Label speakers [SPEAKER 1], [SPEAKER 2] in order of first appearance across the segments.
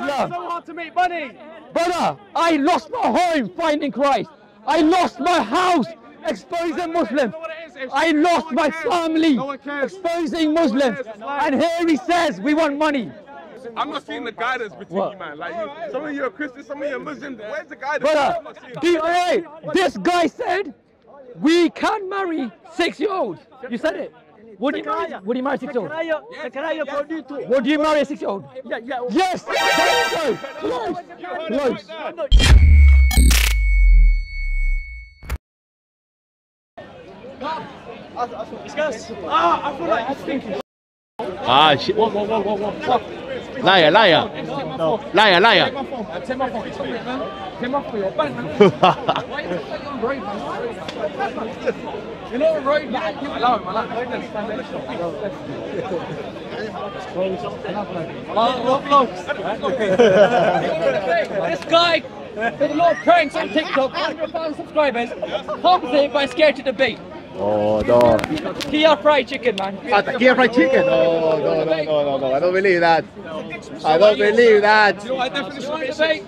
[SPEAKER 1] Islam.
[SPEAKER 2] so hard to make money.
[SPEAKER 1] Brother, I lost my home finding Christ. I lost my house exposing Muslims.
[SPEAKER 2] know what it is? It's-
[SPEAKER 1] I lost my family
[SPEAKER 2] No one cares.
[SPEAKER 1] exposing Muslims.
[SPEAKER 2] cares. It's life.
[SPEAKER 1] And here he says we want money.
[SPEAKER 3] I'm not seeing the guidance between
[SPEAKER 1] What?
[SPEAKER 3] you, man. Like, you, some of you are Christian, some of you are Muslim. Where's the guidance?
[SPEAKER 1] Brother,
[SPEAKER 3] I'm not seeing
[SPEAKER 1] do you, hey, this guy said we can marry six-year-olds. You said it. Would you marry? Would you marry six-year-old? Would you marry a six-year-old?
[SPEAKER 2] Yeah, yeah.
[SPEAKER 1] Yes. There you go. Close. Close.
[SPEAKER 2] Ah, I feel like he's thinking.
[SPEAKER 4] Ah, shit. Liar, liar. Liar, liar.
[SPEAKER 1] Take my phone. Take my phone. You're bad, man. Why you think you're road, man? You're road, man. Allow him, allow him. This guy did a lot of pranks on TikTok, 100,000 subscribers, compensated by scared to debate.
[SPEAKER 4] Oh, no.
[SPEAKER 1] Kia fried chicken, man.
[SPEAKER 4] Ah, Kia fried chicken? No, no, no, no, no, no. I don't believe that. I don't believe that.
[SPEAKER 1] You know what definition of debate?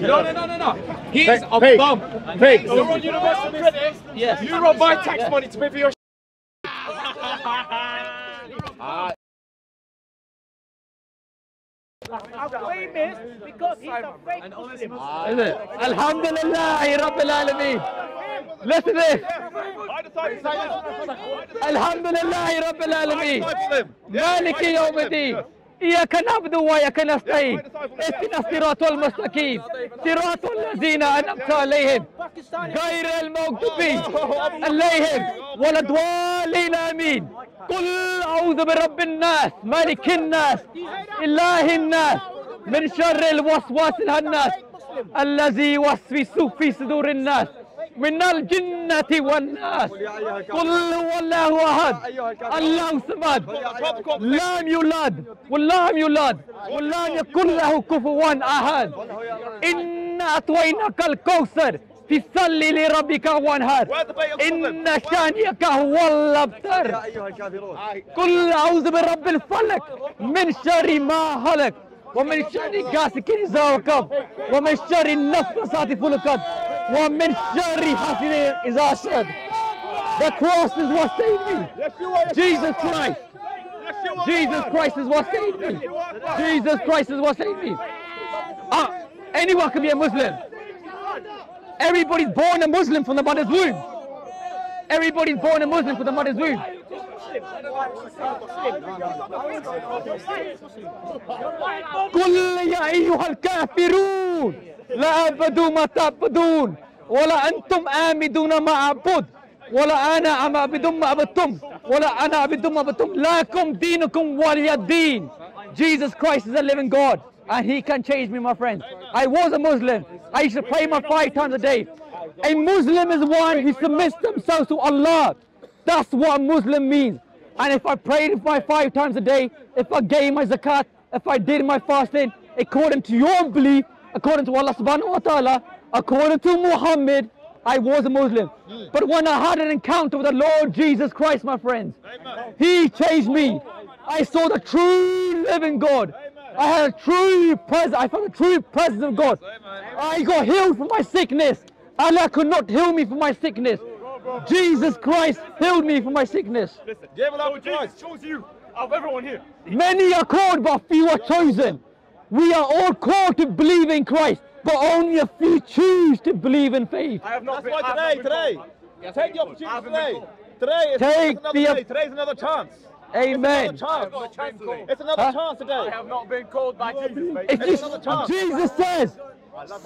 [SPEAKER 1] No, no, no, no, no. He's
[SPEAKER 4] Fake,
[SPEAKER 1] a
[SPEAKER 4] fake,
[SPEAKER 1] bum.
[SPEAKER 4] fake.
[SPEAKER 2] You're on universal credit.
[SPEAKER 1] Yes.
[SPEAKER 2] You rob my tax money to pay for your
[SPEAKER 5] famous because he's a fake Muslim.
[SPEAKER 1] Is it? Alhamdulillah, Rabbil Alameen. To this. Alhamdulillah, Rabbil Alameen. مالك يوم الدين. إياك نعبد وإياك نستعين. اهدنا الصراط المستقيم. صراط الذين أنعمت عليهم. غير المغضوب عليهم ولا الضالين. آمين. قل أعوذ برب الناس مالك الناس إله الناس من شر الوسواس الهناس الذي يوسوس في صدور الناس. من الجنة والناس. قل هو الله أحد. الله الصمد لم يولد. ولم يولد. ولم يكن له كفوا أحد. إن أطويناك الكوثر. في صل لربك وانهار. إن شانئك هو الأبتر. قل أعوذ برب الفلك من شر ما خلق ومن شر غاسق إذا وقب ومن شر النفاثات في العقد ومن شر حاسد إذا حسد The cross is what saved me. Jesus Christ. Jesus Christ is what saved me. Jesus Christ is what saved me. Ah, anyone can be a Muslim. Everybody's born a Muslim from the mother's womb. Everybody's born a Muslim from the mother's womb. قل يا أيها الكافرون لا أعبد ما تعبدون ولا أنتم آمدون ما أعبد ولا أنا أعبد ما عبدتم ولا أنا أعبد ما عبدتم لكم دينكم ولي الدين Jesus Christ is a living God and he can change me my friends I was a Muslim I used to pray my five times a day a Muslim is one who submits themselves to Allah that's what a Muslim means and if I prayed my five times a day, if I gave my zakat, if I did my fasting, according to your belief, according to Allah subhanahu wa ta'ala, according to Muhammad, I was a Muslim. But when I had an encounter with the Lord Jesus Christ, my friends, He changed me. I saw the true living God. I had a true presence. I felt the true presence of God. I got healed from my sickness. Allah could not heal me from my sickness. Jesus Christ healed me from my sickness.
[SPEAKER 2] Listen, give a Jesus chose you out of everyone here.
[SPEAKER 1] Many are called, but few are chosen. We are all called to believe in Christ, but only a few choose to believe in faith.
[SPEAKER 2] I have not
[SPEAKER 6] That's
[SPEAKER 2] been.
[SPEAKER 6] why
[SPEAKER 2] I
[SPEAKER 6] today,
[SPEAKER 2] not
[SPEAKER 6] today,
[SPEAKER 2] called.
[SPEAKER 6] take the opportunity today. Today is
[SPEAKER 1] Take
[SPEAKER 6] another
[SPEAKER 1] the-
[SPEAKER 6] day. Today's another chance.
[SPEAKER 1] Amen.
[SPEAKER 6] It's another
[SPEAKER 2] I've
[SPEAKER 6] chance.
[SPEAKER 2] been called.
[SPEAKER 6] It's another
[SPEAKER 1] Huh?
[SPEAKER 6] chance
[SPEAKER 2] I have not been called by Jesus, mate.
[SPEAKER 1] If you, Jesus says,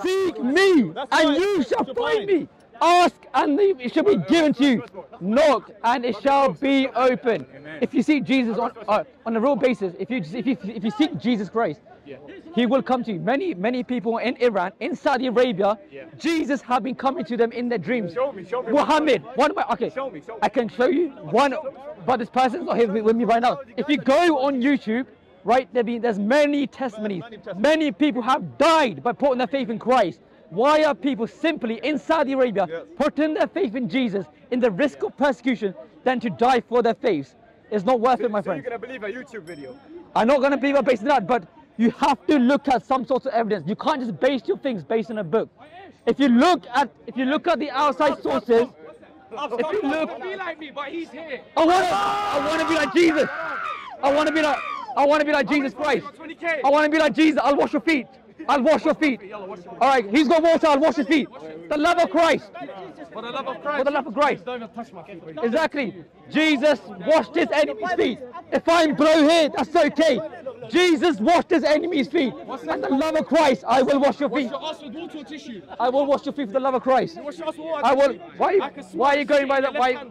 [SPEAKER 1] Seek me, and you shall find
[SPEAKER 6] blind.
[SPEAKER 1] me. Ask, and it shall be given to you. Knock, and it shall be open. If you seek Jesus on, uh, on a real basis, if you, if you if you seek Jesus Christ, He will come to you. Many many people in Iran, in Saudi Arabia, Jesus have been coming to them in their dreams.
[SPEAKER 2] Show me, show me.
[SPEAKER 1] Muhammad, one my okay.
[SPEAKER 2] Show me, show me.
[SPEAKER 1] I can show you one, but this person's not here with me right now. If you go on YouTube, right, there be there's many testimonies. Many people have died by putting their faith in Christ. Why are people simply in Saudi Arabia putting their faith in Jesus in the risk of persecution than to die for their faith? It's not worth it, my
[SPEAKER 2] So
[SPEAKER 1] friend.
[SPEAKER 2] you're gonna believe a YouTube video?
[SPEAKER 1] I'm not going to believe it based on that, but you have to look at some sort of evidence. You can't just base your things based on a book. If you look at if you look at the outside sources, if you look,
[SPEAKER 2] Be like me, but he's here.
[SPEAKER 1] I want to I want to be like Jesus. I want to be like I want to be like Jesus Christ.
[SPEAKER 2] 20k.
[SPEAKER 1] I want to be like Jesus. I'll wash your feet. I'll wash your feet. All right, he's got water. I'll wash his feet. The love of Christ.
[SPEAKER 2] For the love of Christ.
[SPEAKER 1] For the love of Christ.
[SPEAKER 2] Don't even touch my feet. bro.
[SPEAKER 1] Exactly. Jesus washed his enemy's feet. If I'm blow here, that's okay. Jesus washed his enemy's feet. And the love of Christ, I will wash your feet.
[SPEAKER 2] Your ass with water or tissue.
[SPEAKER 1] I will wash your feet for the love of Christ.
[SPEAKER 2] Wash your ass with water.
[SPEAKER 1] I will. Why? Why are you going by that? Why?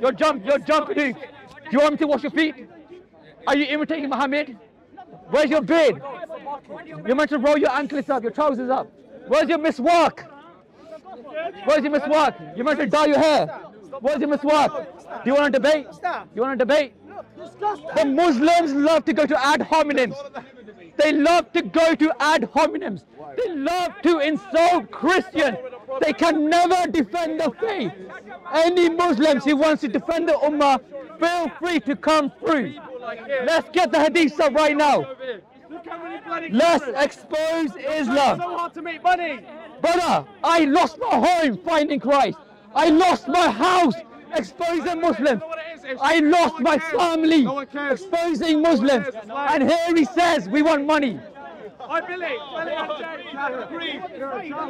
[SPEAKER 1] You're jump. You're jumping. Do you want me to wash your feet? Are you imitating Muhammad? Where's your beard? You're meant to roll your ankles up, your trousers up. Where's your miswak? Where's your miswak? You're meant to dye your hair. Where's your miswak? Do you want to debate? Do You want to debate? The Muslims love to go to ad hominems. They love to go to ad hominems. They love to insult Christians. They can never defend the faith. Any Muslims who wants to defend the Ummah, feel free to come through. Let's get the hadith up right now. Let's
[SPEAKER 2] cameras.
[SPEAKER 1] expose
[SPEAKER 2] It's
[SPEAKER 1] Islam.
[SPEAKER 2] so hard to make money.
[SPEAKER 1] Brother, I lost my home finding Christ. I lost my house exposing Muslims. I lost my family exposing Muslims. And here he says we want money.
[SPEAKER 2] Hi, Billy. Billy and Jay.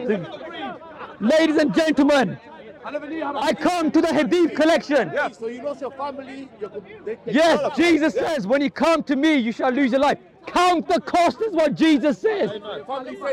[SPEAKER 2] Breathe.
[SPEAKER 1] Ladies and gentlemen,
[SPEAKER 2] I never knew how to
[SPEAKER 1] I come to the Hadith collection.
[SPEAKER 4] So you lost your family. You're, they, they
[SPEAKER 1] Yes. Jesus says, when you come to me, you shall lose your life. Count the cost is what Jesus says.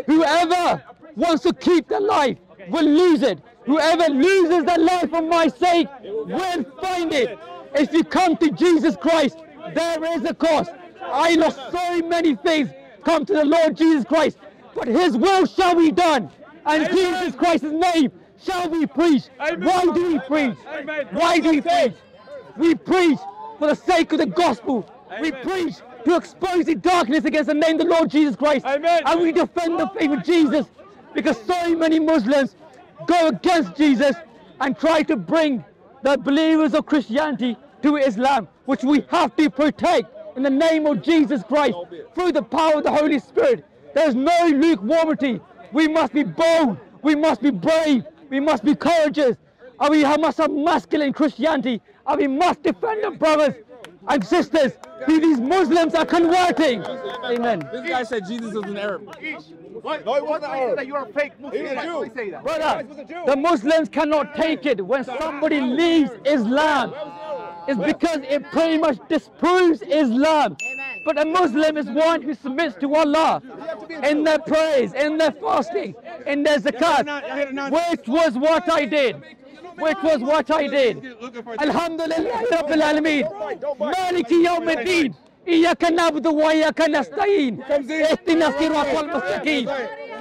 [SPEAKER 1] Whoever wants to keep their life will lose it. Whoever loses their life for my sake will find it. If you come to Jesus Christ, there is a cost. I lost so many things. Come to the Lord Jesus Christ, but His will shall be done, and Jesus Christ's name shall be preached. Why do we preach? Why do we preach? We preach for the sake of the gospel. We preach to expose the darkness against the name of the Lord Jesus Christ.
[SPEAKER 2] Amen.
[SPEAKER 1] And we defend the faith of Jesus because so many Muslims go against Jesus and try to bring the believers of Christianity to Islam, which we have to protect in the name of Jesus Christ through the power of the Holy Spirit. There's no lukewarmity. We must be bold. We must be brave. We must be courageous. And we must have masculine Christianity. And we must defend the brothers and sisters who these Muslims are converting. Amen.
[SPEAKER 3] This guy said Jesus was an Arab.
[SPEAKER 4] no, it wasn't Arab.
[SPEAKER 6] You're a fake Muslim.
[SPEAKER 4] He's a Jew.
[SPEAKER 6] do say that?
[SPEAKER 1] Brother, the Muslims cannot take it when somebody leaves Islam. It's because it pretty much disproves Islam. But a Muslim is one who submits to Allah in their prayers, in their fasting, in their zakat, which was what I did Which was what I did. Alhamdulillah Rabbil Alameen. Maliki Yawm Al-Din. إياك نعبد وإياك نستعين اهدنا الصراط المستقيم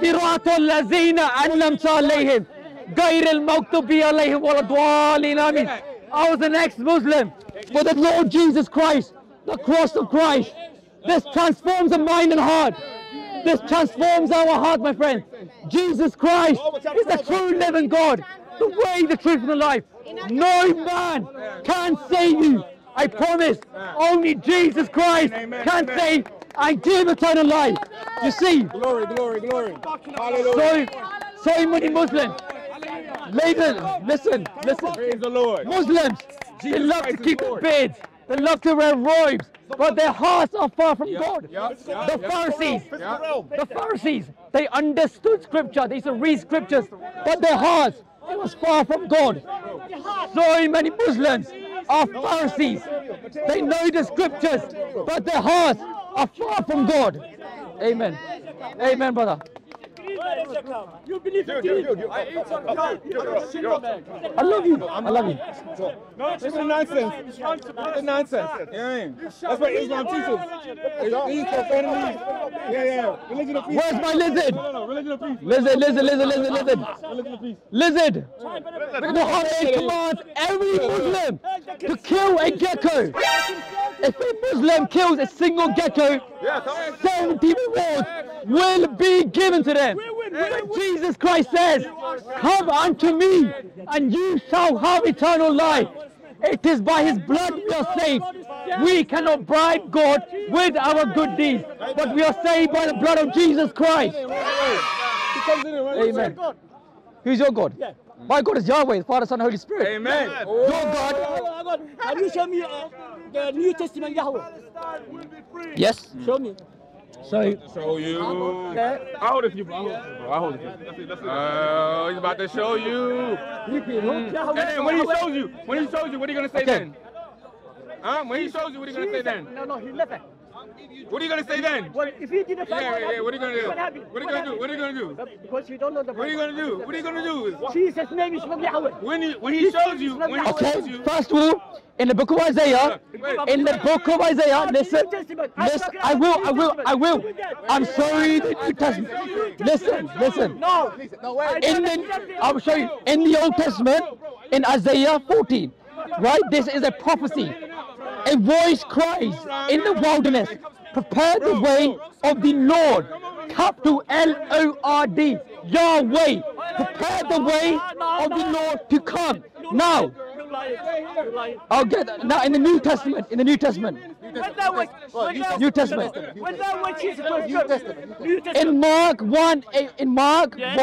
[SPEAKER 1] صراط الذين أنعمت عليهم غير المغضوب عليهم ولا الضالين آمين I was an ex-Muslim for the Lord Jesus Christ the cross of Christ this transforms the mind and heart this transforms our heart my friend Jesus Christ is the true living God the way the truth and the life. No man can save you. I promise. Only Jesus Christ can save and give eternal life. You see?
[SPEAKER 3] Glory, glory, glory. Hallelujah.
[SPEAKER 1] so so many Muslims. Listen listen listen.
[SPEAKER 3] Praise the Lord.
[SPEAKER 1] Muslims, they love to keep their beards, they love to wear robes, but their hearts are far from God. The Pharisees, the Pharisees, they understood scripture, they used to read scriptures, but their hearts, it was far from God. So many Muslims are Pharisees. They know the scriptures, but their hearts are far from God. Amen. Amen, brother.
[SPEAKER 5] You believe in Jesus.
[SPEAKER 1] I love you. I love you.
[SPEAKER 3] No, this is nonsense. This is nonsense. You know what I mean? That's what Islam teaches. These profanity. Yeah, yeah. Religion of peace.
[SPEAKER 1] Where's my lizard?
[SPEAKER 3] No, no, religion of peace.
[SPEAKER 1] Lizard, lizard, lizard, lizard, lizard.
[SPEAKER 3] Religion of peace.
[SPEAKER 1] Lizard. Muhammad commands every Muslim to kill a gecko. If a Muslim kills a single gecko, 70 rewards will be given to them. Jesus Christ says, Come unto me, and you shall have eternal life. It is by his blood we are saved. We cannot bribe God with our good deeds, but we are saved by the blood of Jesus Christ.
[SPEAKER 3] He comes in and runs.
[SPEAKER 1] Amen. Who's your God? My God is Yahweh, Father, Son, Holy Spirit.
[SPEAKER 3] Amen.
[SPEAKER 1] Your God,
[SPEAKER 5] Can you show me uh, the New Testament Yahweh?
[SPEAKER 1] yes.
[SPEAKER 5] Show me.
[SPEAKER 1] So
[SPEAKER 3] Show you. How old is you, bro? How old is you? Oh, he's about to show you. And then when he shows you, when he shows you, what are you gonna say
[SPEAKER 1] Okay.
[SPEAKER 3] then? Huh? When he shows you, what are you gonna say then?
[SPEAKER 5] No, no, he never.
[SPEAKER 3] What are you gonna say then?
[SPEAKER 5] Well, if he didn't
[SPEAKER 3] Yeah, yeah, yeah. What are you gonna do?
[SPEAKER 5] What
[SPEAKER 3] are you gonna do? What are you gonna do?
[SPEAKER 5] Because you don't know the
[SPEAKER 3] What are you gonna do? What are you gonna do?
[SPEAKER 5] Jesus' name is not Yahweh.
[SPEAKER 3] When he when he shows you, when he
[SPEAKER 1] Okay,
[SPEAKER 3] shows you.
[SPEAKER 1] first of all, in the book of Isaiah, in the book of Isaiah, listen, listen, I will, I will, I will. I'm sorry, the New Testament. Listen, listen.
[SPEAKER 5] No.
[SPEAKER 1] In the, I'll show you, in the Old Testament, in Isaiah 14, right? This is a prophecy. A voice cries in the wilderness, prepare the way of the Lord. Capital L O R D, Yahweh. Prepare the way of the Lord to come. Now,
[SPEAKER 5] You lying. You lying.
[SPEAKER 1] I'll get that. Now, in the New Testament, in the New Testament,
[SPEAKER 5] When that was, when that,
[SPEAKER 1] New Testament.
[SPEAKER 5] when that was Jesus was New Testament. New Testament.
[SPEAKER 1] in Mark 1 8, in Mark
[SPEAKER 5] Yes.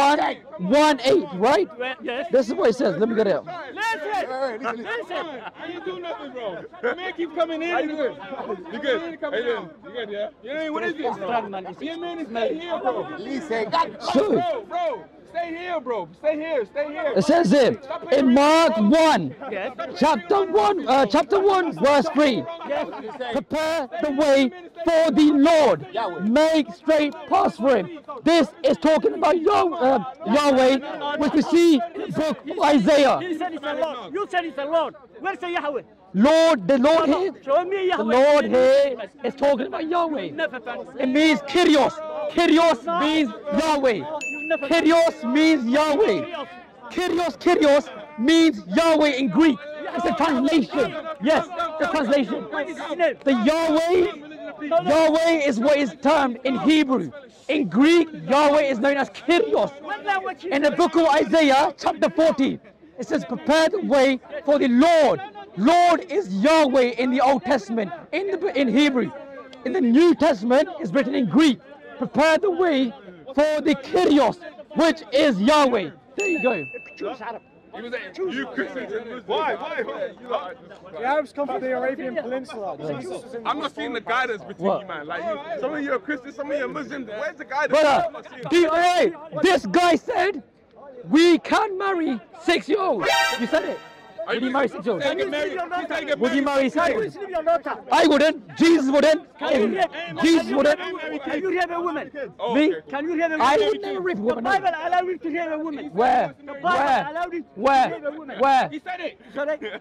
[SPEAKER 1] 1 1 8, right?
[SPEAKER 5] Yes.
[SPEAKER 1] This is what it says. Let me get it up.
[SPEAKER 5] Listen. Listen.
[SPEAKER 3] I ain't do nothing, bro. The man keep coming in. You good? You good? Hey, then. You good? Yeah. You ain't. What is this, bro? Yeah, man, stay here, bro.
[SPEAKER 1] So,
[SPEAKER 3] Bro, bro, stay here, bro. Stay here. Stay here.
[SPEAKER 1] it says it in Mark 1,
[SPEAKER 5] Yes.
[SPEAKER 1] chapter 1, uh, chapter 1, verse 3. Prepare the way for the Lord. Make straight paths for him. This is talking about Yah- uh, Yahweh, which we see in the book of Isaiah.
[SPEAKER 5] You said it's the Lord. You said it's the Lord. Where's the Yahweh?
[SPEAKER 1] Lord, the Lord here, the. Lord here is talking about Yahweh. It means Kyrios. Kyrios means Yahweh. Kyrios means Yahweh. Kyrios, Kyrios means Yahweh in Greek. It's a translation. Yes, the translation.
[SPEAKER 5] What is his name?
[SPEAKER 1] The Yahweh, Yahweh is what is termed in Hebrew. In Greek, Yahweh is known as Kyrios.
[SPEAKER 5] When that was Jesus
[SPEAKER 1] In the book of Isaiah, chapter 40, it says, Prepare the way for the Lord. Lord is Yahweh in the Old Testament, in, the, in Hebrew. In the New Testament, it's written in Greek. Prepare the way for the Kyrios, which is Yahweh. There you go.
[SPEAKER 3] You Christians and Muslims. Why? Why? Why?
[SPEAKER 2] The Arabs come from the Arabian Peninsula. Jesus was in
[SPEAKER 3] I'm not seeing the guidance between
[SPEAKER 1] What?
[SPEAKER 3] you, man. Like, you, some of you are Christians, some of you are Muslims. Where's the guidance?
[SPEAKER 1] Brother,
[SPEAKER 3] I'm not seeing
[SPEAKER 1] do you, hey, this guy said we can marry six-year-olds. You said it. Would you marry six-year-olds?
[SPEAKER 3] Hey, get married. He
[SPEAKER 1] Would you marry
[SPEAKER 5] Can you
[SPEAKER 1] six-year-olds?
[SPEAKER 5] your daughter?
[SPEAKER 1] I wouldn't. Jesus wouldn't.
[SPEAKER 5] Can you rape?
[SPEAKER 1] Jesus wouldn't.
[SPEAKER 5] Can you rape a woman?
[SPEAKER 3] Oh,
[SPEAKER 1] Me?
[SPEAKER 5] Can you rape a woman?
[SPEAKER 1] I would never rape a
[SPEAKER 5] The
[SPEAKER 1] woman. no.
[SPEAKER 5] Bible allows you to rape a woman.
[SPEAKER 1] Where?
[SPEAKER 5] The
[SPEAKER 1] Where?
[SPEAKER 5] allows you to
[SPEAKER 1] Where?
[SPEAKER 5] rape a woman.
[SPEAKER 1] Where?
[SPEAKER 3] He said it.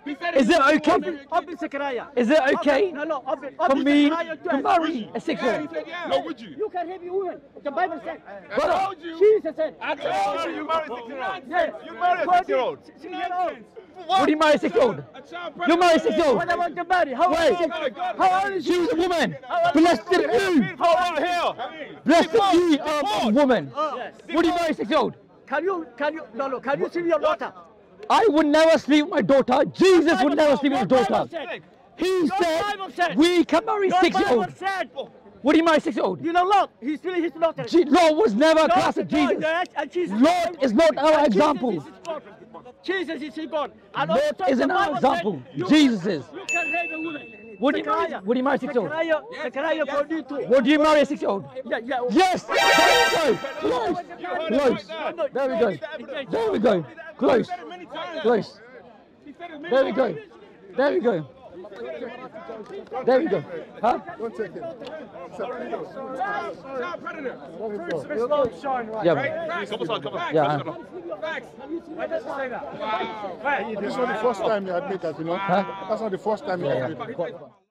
[SPEAKER 3] He said
[SPEAKER 1] Is it okay?
[SPEAKER 5] Open, open Zechariah.
[SPEAKER 1] Is it okay
[SPEAKER 5] Open, no, no, open,
[SPEAKER 1] for
[SPEAKER 5] open
[SPEAKER 1] me
[SPEAKER 5] Zechariah
[SPEAKER 1] to
[SPEAKER 5] 12.
[SPEAKER 1] marry a
[SPEAKER 3] Yeah, he
[SPEAKER 1] six-year-old?
[SPEAKER 3] No, would you?
[SPEAKER 5] You can rape a woman. The Bible said.
[SPEAKER 3] I told you.
[SPEAKER 5] Jesus said.
[SPEAKER 3] I told you. You married a six-year-old.
[SPEAKER 5] Yes.
[SPEAKER 3] You married a six-year-old.
[SPEAKER 5] Six-year-old.
[SPEAKER 1] Would you marry a six-year-old? You marry a six-year-old?
[SPEAKER 5] What about the body? How old is? How old is
[SPEAKER 1] She was a woman. Blessed are you.
[SPEAKER 3] Hold on here.
[SPEAKER 1] Blessed are you, um, woman.
[SPEAKER 5] Yes.
[SPEAKER 1] Would you marry a six-year-old?
[SPEAKER 5] Can you, can you, no, no, can you see your daughter?
[SPEAKER 1] I would never sleep with my daughter. Jesus would never sleep with his daughter. He said we can marry six-year-olds.
[SPEAKER 5] said,
[SPEAKER 1] Would you marry six-year-old?
[SPEAKER 5] you know, Lord, he's still his daughter.
[SPEAKER 1] Je- Lot was never a class of Jesus. Lot is not our example.
[SPEAKER 5] Jesus is God. Is his God. And Lot
[SPEAKER 1] isn't our example. Jesus is.
[SPEAKER 5] You can rape a woman.
[SPEAKER 1] Would you marry-
[SPEAKER 5] Zechariah-
[SPEAKER 1] would you marry a six-year-old?
[SPEAKER 5] Zechariah, Zechariah 42.
[SPEAKER 1] Would you marry a six-year-old?
[SPEAKER 5] Yeah, yeah.
[SPEAKER 1] Yes! There we go! Close! Close! There we go! There we go! Close! Close! There we go! There we go! There we go! Huh? One second.
[SPEAKER 3] Child predator.
[SPEAKER 1] Yeah, man.
[SPEAKER 3] Facts. Come on, come on.
[SPEAKER 1] Yeah.
[SPEAKER 3] Facts.
[SPEAKER 2] Wow.
[SPEAKER 3] Wow.
[SPEAKER 2] This is not the first time you admit that, you know.
[SPEAKER 1] Huh?
[SPEAKER 2] That's not the first time you admit that.
[SPEAKER 1] What-